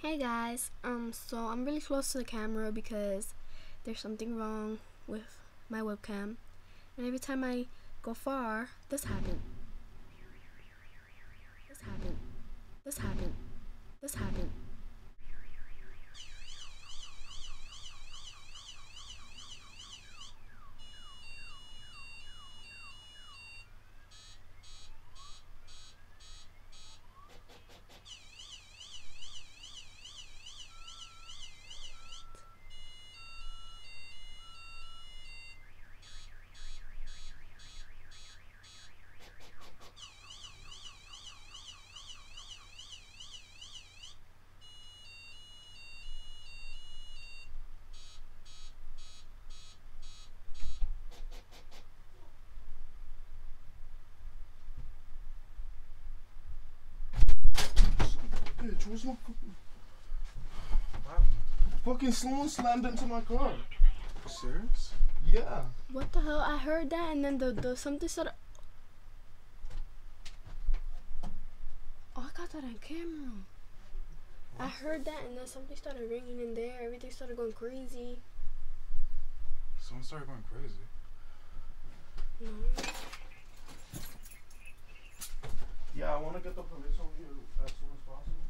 Hey guys, um, so I'm really close to the camera because there's something wrong with my webcam, and every time I go far, this happened. This happened. This happened. This happened. Bitch, where's my fucking... Fucking someone slammed into my car. Serious? Yeah. What the hell? I heard that, and then the, the something started. Oh, I got that on camera. I heard that, and then something started ringing in there. Everything started going crazy. Someone started going crazy. No. Yeah, I want to get the police over here as soon as possible.